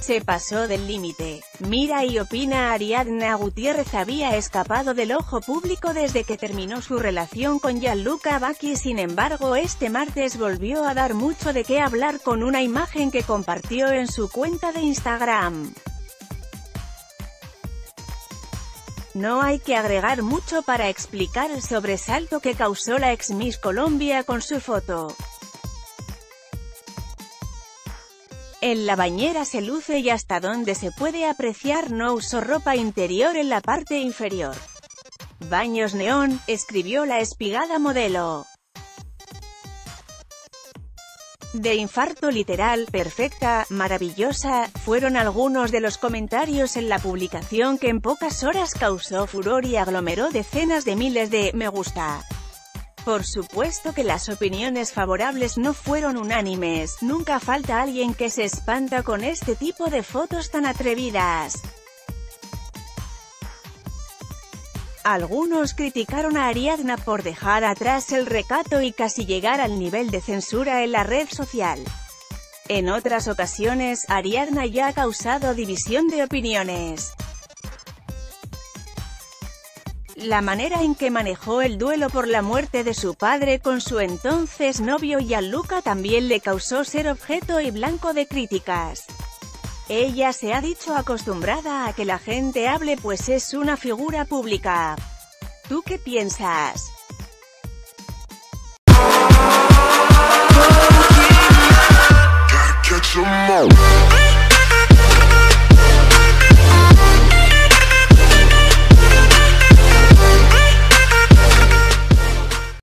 Se pasó del límite. Mira y opina Ariadna Gutiérrez había escapado del ojo público desde que terminó su relación con Gianluca Bacchi sin embargo este martes volvió a dar mucho de qué hablar con una imagen que compartió en su cuenta de Instagram. No hay que agregar mucho para explicar el sobresalto que causó la ex Miss Colombia con su foto. En la bañera se luce y hasta donde se puede apreciar no usó ropa interior en la parte inferior. Baños neón, escribió la espigada modelo. De infarto literal, perfecta, maravillosa, fueron algunos de los comentarios en la publicación que en pocas horas causó furor y aglomeró decenas de miles de «me gusta». Por supuesto que las opiniones favorables no fueron unánimes, nunca falta alguien que se espanta con este tipo de fotos tan atrevidas. Algunos criticaron a Ariadna por dejar atrás el recato y casi llegar al nivel de censura en la red social. En otras ocasiones, Ariadna ya ha causado división de opiniones. La manera en que manejó el duelo por la muerte de su padre con su entonces novio Gianluca también le causó ser objeto y blanco de críticas. Ella se ha dicho acostumbrada a que la gente hable pues es una figura pública. ¿Tú qué piensas?